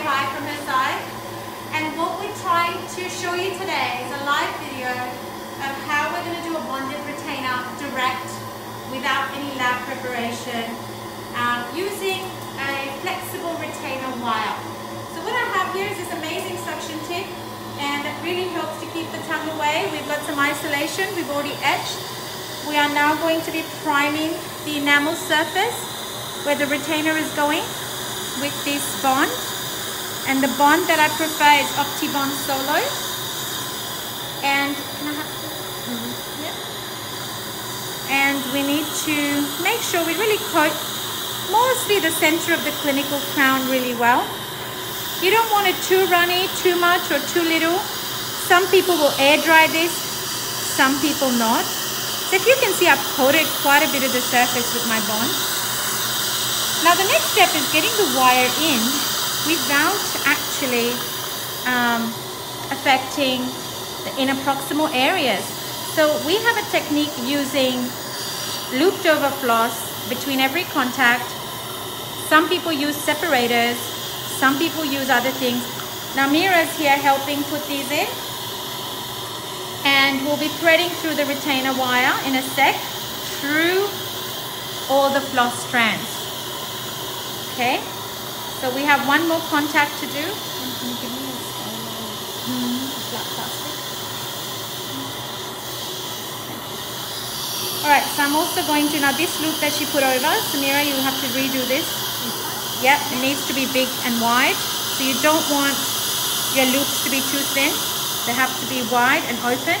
hi from her side. And what we're trying to show you today is a live video of how we're going to do a bonded retainer direct without any lab preparation um, using a flexible retainer wire. So what I have here is this amazing suction tip and it really helps to keep the tongue away. We've got some isolation, we've already etched. We are now going to be priming the enamel surface where the retainer is going with this bond. And the bond that I prefer is OptiBond Solo. And can I have mm-hmm. yeah. And we need to make sure we really coat mostly the center of the clinical crown really well. You don't want it too runny, too much, or too little. Some people will air dry this, some people not. So if you can see, I've coated quite a bit of the surface with my bond. Now the next step is getting the wire in without actually um, affecting the interproximal areas. So we have a technique using looped over floss between every contact. Some people use separators, some people use other things. Now Mira's here helping put these in. And we'll be threading through the retainer wire in a sec through all the floss strands okay? So we have one more contact to do. All right, so I'm also going to, now this loop that she put over, Samira, you have to redo this. Yep, it needs to be big and wide. So you don't want your loops to be too thin. They have to be wide and open.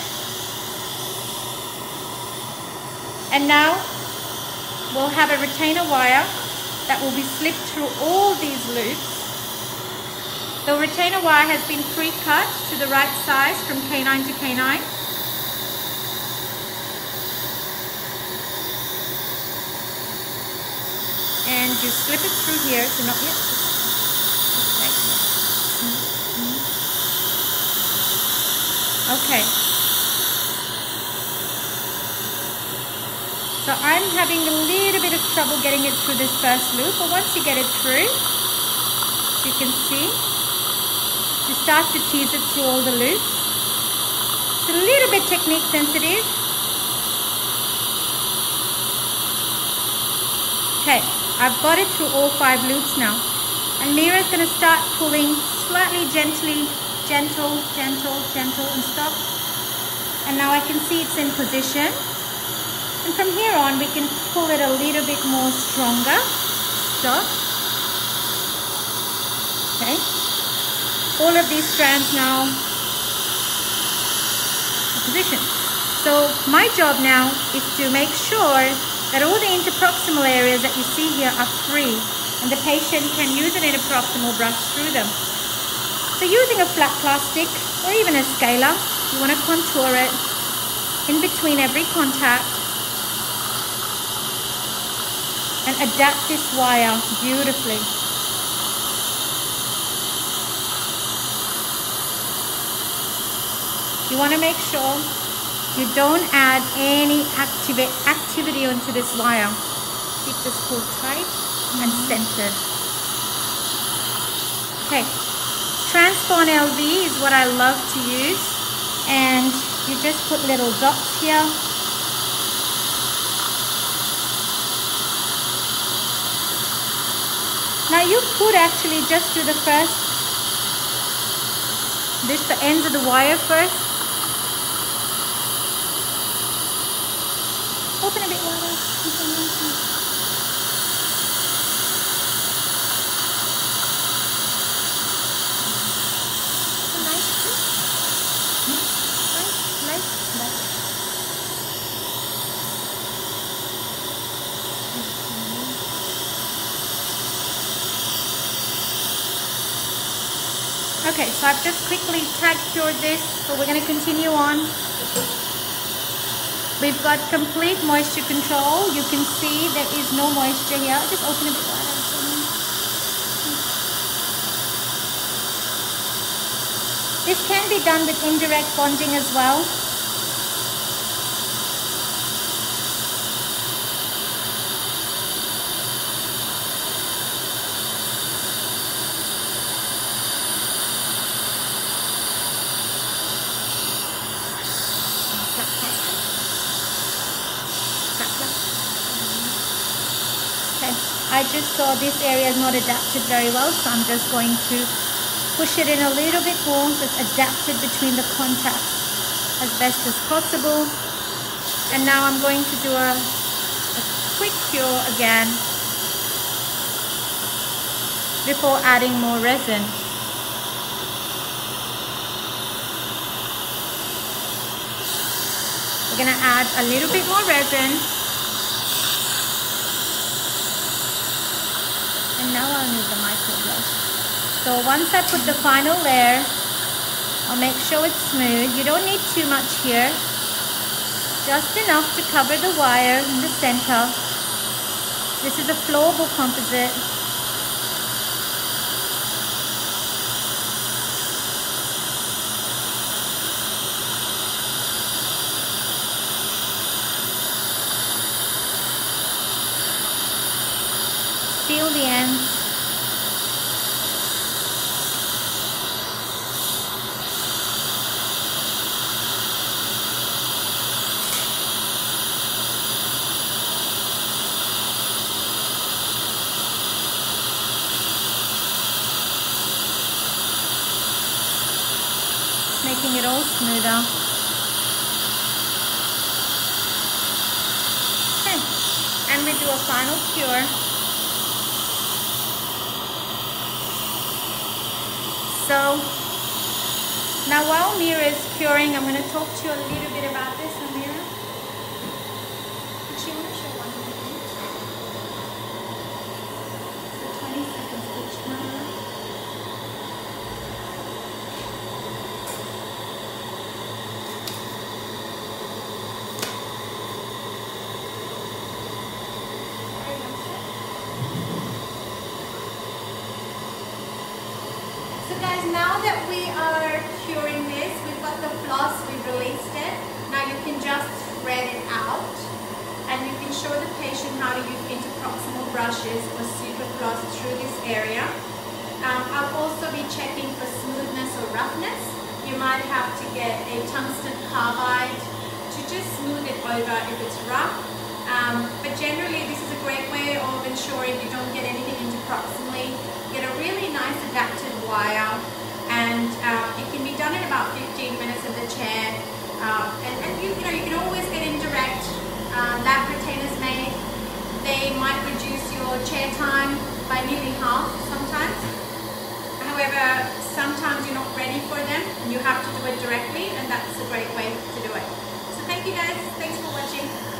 And now we'll have a retainer wire that will be slipped through all these loops. The retainer wire has been pre-cut to the right size from canine to canine. And you slip it through here, so not yet. Mm-hmm. Okay. So I'm having a little bit of trouble getting it through this first loop, but once you get it through, as you can see, you start to tease it through all the loops. It's a little bit technique sensitive. Okay, I've got it through all five loops now. And Mira's going to start pulling slightly gently, gentle, gentle, gentle and stop. And now I can see it's in position. And from here on, we can pull it a little bit more stronger. So, okay. All of these strands now position. So my job now is to make sure that all the interproximal areas that you see here are free and the patient can use an interproximal brush through them. So using a flat plastic or even a scaler, you want to contour it in between every contact and adapt this wire beautifully. You want to make sure you don't add any activi activity onto this wire. Keep this pulled tight and mm-hmm. centered. Okay, Transbond LV is what I love to use and you just put little dots here Now you could actually just do the first, this the ends of the wire first. Open a bit wider. Okay, so I've just quickly tack cured this, so we're going to continue on. We've got complete moisture control. You can see there is no moisture here. Just open a bit wider. This can be done with indirect bonding as well. I just saw this area is not adapted very well, so I'm just going to push it in a little bit more so it's adapted between the contacts as best as possible. And now I'm going to do a, a quick cure again before adding more resin. We're gonna add a little bit more resin. And now I'll need the microbrush. So once I put the final layer, I'll make sure it's smooth. You don't need too much here. Just enough to cover the wire in the center. This is a flowable composite. Seal the ends. making it all smoother. Okay, and we do a final cure. So now while Mira is curing, I'm going to talk to you a little bit about this, Amira. Actually, I want to show one more thing. So 20 seconds each time. Guys, now that we are curing this, we've got the floss, we've released it. Now you can just spread it out and you can show the patient how to use interproximal brushes or super floss through this area. Um, I'll also be checking for smoothness or roughness. You might have to get a tungsten carbide to just smooth it over if it's rough. Um, but generally this is a great way of ensuring you don't get anything interproximally. Get a really nice adapted and um, it can be done in about 15 minutes in the chair. Um, and, and you, you, know you can always get indirect uh, lab retainers made. They might reduce your chair time by nearly half sometimes. However sometimes you're not ready for them and you have to do it directly and that's a great way to do it. So thank you guys. Thanks for watching